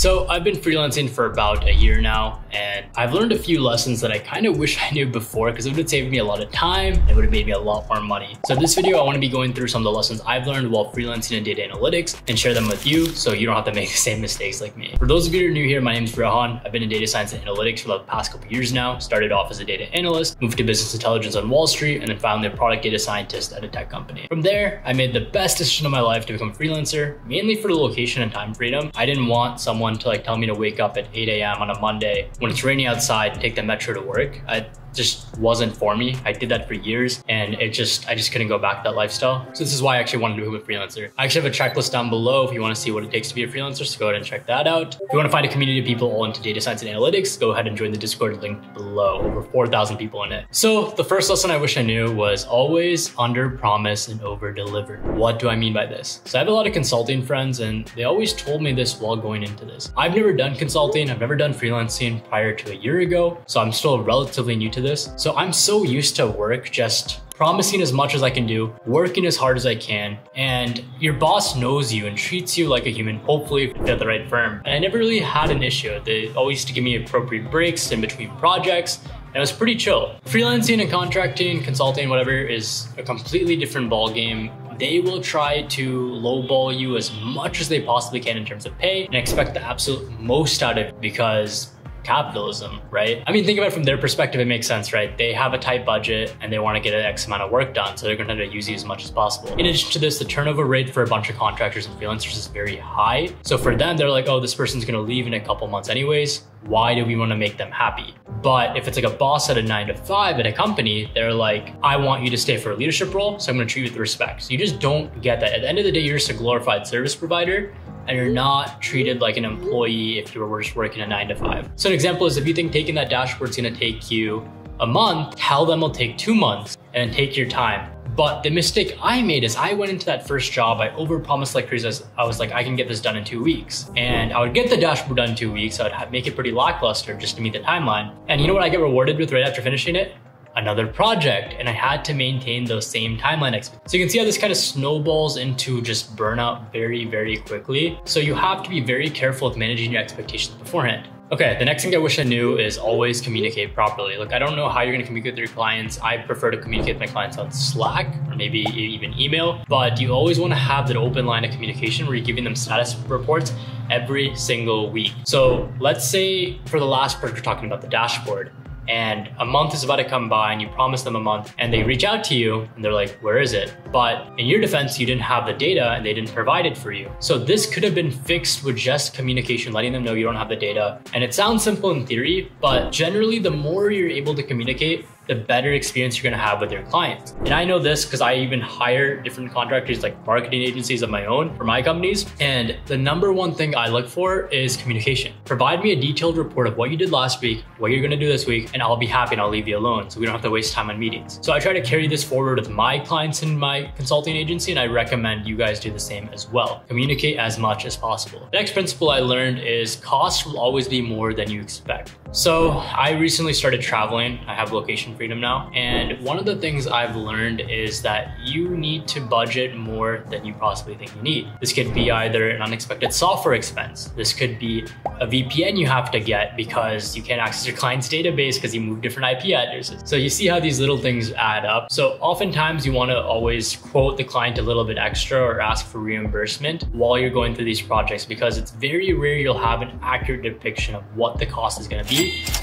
So I've been freelancing for about a year now, and I've learned a few lessons that I kind of wish I knew before because it would have saved me a lot of time and it would have made me a lot more money. So in this video, I want to be going through some of the lessons I've learned while freelancing in data analytics and share them with you so you don't have to make the same mistakes like me. For those of you who are new here, my name is Rohan. I've been in data science and analytics for the past couple years now. Started off as a data analyst, moved to business intelligence on Wall Street, and then finally a product data scientist at a tech company. From there, I made the best decision of my life to become a freelancer, mainly for the location and time freedom. I didn't want someone to like tell me to wake up at 8 a.m. on a Monday when it's raining outside, take the metro to work. I just wasn't for me. I did that for years and it just, I just couldn't go back to that lifestyle. So this is why I actually wanted to become a freelancer. I actually have a checklist down below if you want to see what it takes to be a freelancer. So go ahead and check that out. If you want to find a community of people all into data science and analytics, go ahead and join the Discord linked below. Over 4,000 people in it. So the first lesson I wish I knew was always under promise and over deliver. What do I mean by this? So I have a lot of consulting friends and they always told me this while going into this. I've never done consulting. I've never done freelancing prior to a year ago. So I'm still relatively new to this. So I'm so used to work just promising as much as I can do, working as hard as I can, and your boss knows you and treats you like a human, hopefully if at the right firm. And I never really had an issue. They always used to give me appropriate breaks in between projects, and it was pretty chill. Freelancing and contracting, consulting, whatever, is a completely different ballgame they will try to lowball you as much as they possibly can in terms of pay and expect the absolute most out of it because capitalism, right? I mean, think about it from their perspective, it makes sense, right? They have a tight budget and they want to get an X amount of work done, so they're going to use you as much as possible. In addition to this, the turnover rate for a bunch of contractors and freelancers is very high. So for them, they're like, oh, this person's going to leave in a couple months anyways. Why do we want to make them happy? But if it's like a boss at a nine to five at a company, they're like, I want you to stay for a leadership role, so I'm going to treat you with respect. So you just don't get that. At the end of the day, you're just a glorified service provider you're not treated like an employee if you were just working a nine to five. So an example is if you think taking that dashboard is gonna take you a month, tell them it'll take two months and take your time. But the mistake I made is I went into that first job, I overpromised like crazy. I was like, I can get this done in two weeks. And I would get the dashboard done in two weeks. I would make it pretty lackluster just to meet the timeline. And you know what I get rewarded with right after finishing it? Another project and I had to maintain those same timeline expectations. So you can see how this kind of snowballs into just burnout very, very quickly. So you have to be very careful with managing your expectations beforehand. Okay, the next thing I wish I knew is always communicate properly. Look, I don't know how you're gonna communicate with your clients. I prefer to communicate with my clients on Slack or maybe even email, but you always wanna have that open line of communication where you're giving them status reports every single week. So let's say for the last part, we're talking about the dashboard and a month is about to come by and you promise them a month and they reach out to you and they're like, where is it? But in your defense, you didn't have the data and they didn't provide it for you. So this could have been fixed with just communication, letting them know you don't have the data. And it sounds simple in theory, but generally the more you're able to communicate, the better experience you're gonna have with your clients. And I know this because I even hire different contractors like marketing agencies of my own for my companies. And the number one thing I look for is communication. Provide me a detailed report of what you did last week, what you're gonna do this week, and I'll be happy and I'll leave you alone. So we don't have to waste time on meetings. So I try to carry this forward with my clients in my consulting agency, and I recommend you guys do the same as well. Communicate as much as possible. The next principle I learned is cost will always be more than you expect. So I recently started traveling. I have location freedom now. And one of the things I've learned is that you need to budget more than you possibly think you need. This could be either an unexpected software expense. This could be a VPN you have to get because you can't access your client's database because you move different IP addresses. So you see how these little things add up. So oftentimes you want to always quote the client a little bit extra or ask for reimbursement while you're going through these projects because it's very rare you'll have an accurate depiction of what the cost is going to be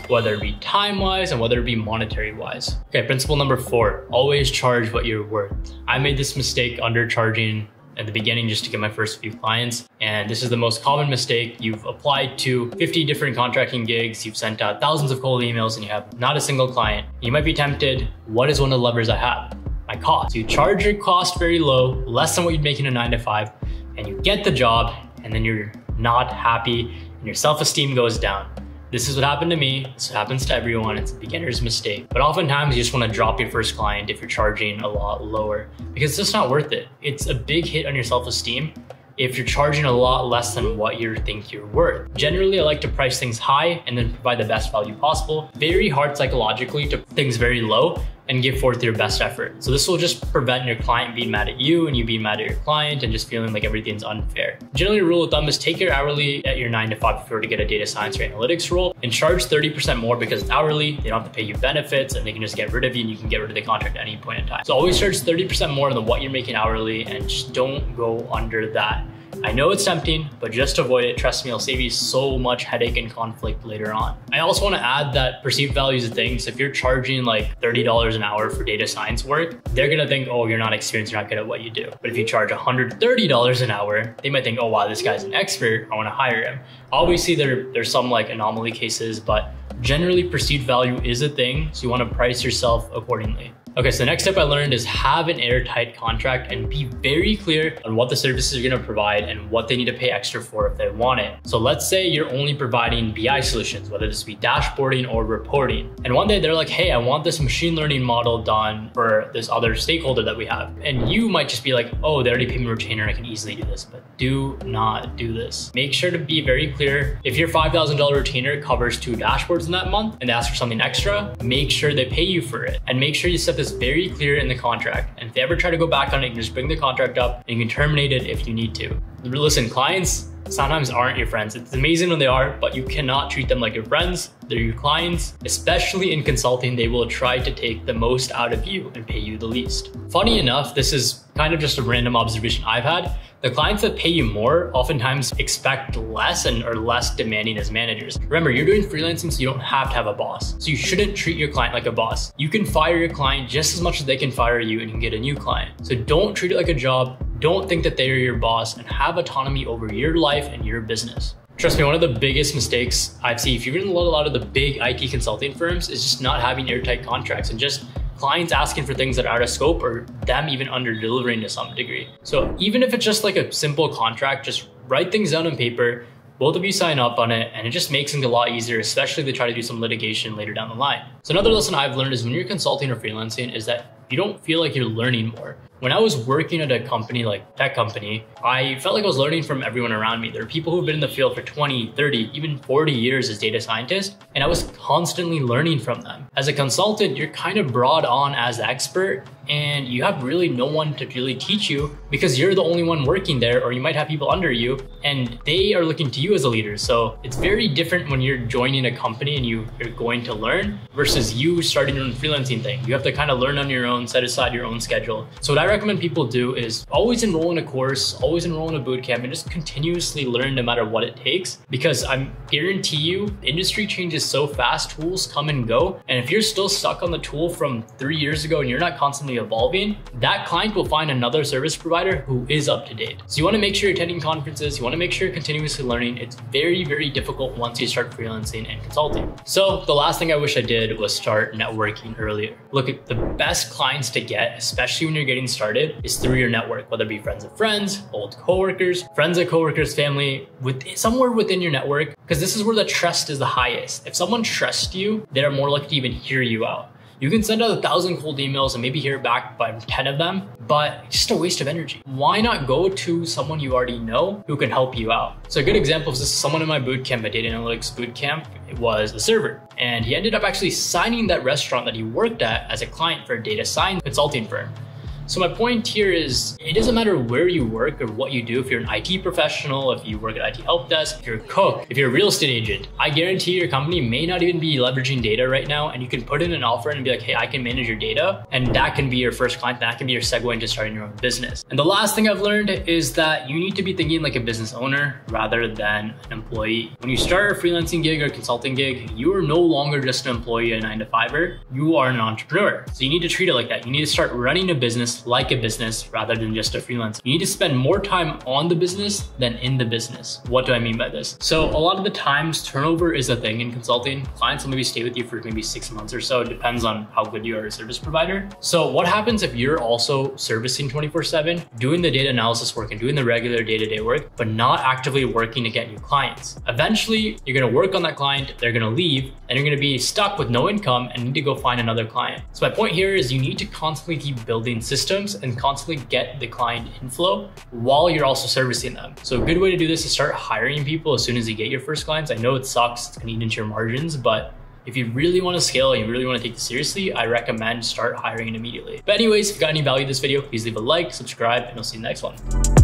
whether it be time-wise and whether it be monetary-wise. Okay, principle number four, always charge what you're worth. I made this mistake undercharging at the beginning just to get my first few clients. And this is the most common mistake. You've applied to 50 different contracting gigs, you've sent out thousands of cold emails and you have not a single client. You might be tempted, what is one of the levers I have? My cost. So You charge your cost very low, less than what you'd make in a nine to five, and you get the job and then you're not happy and your self-esteem goes down. This is what happened to me. This happens to everyone. It's a beginner's mistake. But oftentimes you just want to drop your first client if you're charging a lot lower because it's just not worth it. It's a big hit on your self-esteem if you're charging a lot less than what you think you're worth. Generally, I like to price things high and then provide the best value possible. Very hard psychologically to things very low and give forth your best effort. So this will just prevent your client being mad at you and you being mad at your client and just feeling like everything's unfair. Generally, rule of thumb is take your hourly at your nine to five if you were to get a data science or analytics role and charge 30% more because it's hourly, they don't have to pay you benefits and they can just get rid of you and you can get rid of the contract at any point in time. So always charge 30% more than what you're making hourly and just don't go under that. I know it's tempting, but just avoid it. Trust me, it'll save you so much headache and conflict later on. I also want to add that perceived value is a thing. So if you're charging like $30 an hour for data science work, they're going to think, oh, you're not experienced, you're not good at what you do. But if you charge $130 an hour, they might think, oh, wow, this guy's an expert. I want to hire him. Obviously, there, there's some like anomaly cases, but generally perceived value is a thing. So you want to price yourself accordingly. Okay, so the next step I learned is have an airtight contract and be very clear on what the services are gonna provide and what they need to pay extra for if they want it. So let's say you're only providing BI solutions, whether this be dashboarding or reporting. And one day they're like, hey, I want this machine learning model done for this other stakeholder that we have. And you might just be like, oh, they already paid me retainer, I can easily do this. But do not do this. Make sure to be very clear. If your $5,000 retainer covers two dashboards in that month and they ask for something extra, make sure they pay you for it. And make sure you set this very clear in the contract. And if they ever try to go back on it, you can just bring the contract up and you can terminate it if you need to. Listen, clients sometimes aren't your friends. It's amazing when they are, but you cannot treat them like your friends. They're your clients. Especially in consulting, they will try to take the most out of you and pay you the least. Funny enough, this is kind of just a random observation I've had. The clients that pay you more oftentimes expect less and are less demanding as managers. Remember, you're doing freelancing so you don't have to have a boss. So you shouldn't treat your client like a boss. You can fire your client just as much as they can fire you and you can get a new client. So don't treat it like a job. Don't think that they are your boss and have autonomy over your life and your business. Trust me, one of the biggest mistakes I've seen, if you're in a lot of the big IT consulting firms, is just not having airtight contracts and just clients asking for things that are out of scope or them even under delivering to some degree. So even if it's just like a simple contract, just write things down on paper, both of you sign up on it and it just makes things a lot easier, especially if they try to do some litigation later down the line. So another lesson I've learned is when you're consulting or freelancing is that you don't feel like you're learning more. When I was working at a company like tech company, I felt like I was learning from everyone around me. There are people who've been in the field for 20, 30, even 40 years as data scientists, and I was constantly learning from them. As a consultant, you're kind of brought on as the expert and you have really no one to really teach you because you're the only one working there or you might have people under you and they are looking to you as a leader. So it's very different when you're joining a company and you, are going to learn versus you starting your own freelancing thing. You have to kind of learn on your own, set aside your own schedule. So what I recommend people do is always enroll in a course, always enroll in a boot camp and just continuously learn no matter what it takes because I guarantee you industry changes so fast, tools come and go. And if you're still stuck on the tool from three years ago and you're not constantly evolving, that client will find another service provider who is up to date. So you wanna make sure you're attending conferences, you wanna make sure you're continuously learning. It's very, very difficult once you start freelancing and consulting. So the last thing I wish I did was start networking earlier. Look at the best clients to get, especially when you're getting started, is through your network, whether it be friends of friends, old coworkers, friends of coworkers, family, with somewhere within your network, because this is where the trust is the highest. If someone trusts you, they're more likely to even hear you out. You can send out a thousand cold emails and maybe hear back by 10 of them, but just a waste of energy. Why not go to someone you already know who can help you out? So a good example is this someone in my bootcamp, my data analytics bootcamp, it was a server. And he ended up actually signing that restaurant that he worked at as a client for a data science consulting firm. So my point here is it doesn't matter where you work or what you do. If you're an IT professional, if you work at IT help desk, if you're a cook, if you're a real estate agent, I guarantee your company may not even be leveraging data right now. And you can put in an offer and be like, hey, I can manage your data. And that can be your first client. That can be your segue into starting your own business. And the last thing I've learned is that you need to be thinking like a business owner rather than an employee. When you start a freelancing gig or consulting gig, you are no longer just an employee, a nine to fiver. You are an entrepreneur. So you need to treat it like that. You need to start running a business like a business rather than just a freelancer. You need to spend more time on the business than in the business. What do I mean by this? So a lot of the times turnover is a thing in consulting. Clients will maybe stay with you for maybe six months or so. It depends on how good you are as a service provider. So what happens if you're also servicing 24 seven, doing the data analysis work and doing the regular day-to-day -day work, but not actively working to get new clients? Eventually, you're gonna work on that client, they're gonna leave, and you're gonna be stuck with no income and need to go find another client. So my point here is you need to constantly keep building systems and constantly get the client inflow while you're also servicing them. So a good way to do this is start hiring people as soon as you get your first clients. I know it sucks, it's gonna eat into your margins, but if you really want to scale, and you really want to take this seriously, I recommend start hiring immediately. But anyways, if you got any value in this video, please leave a like, subscribe, and I'll see you in the next one.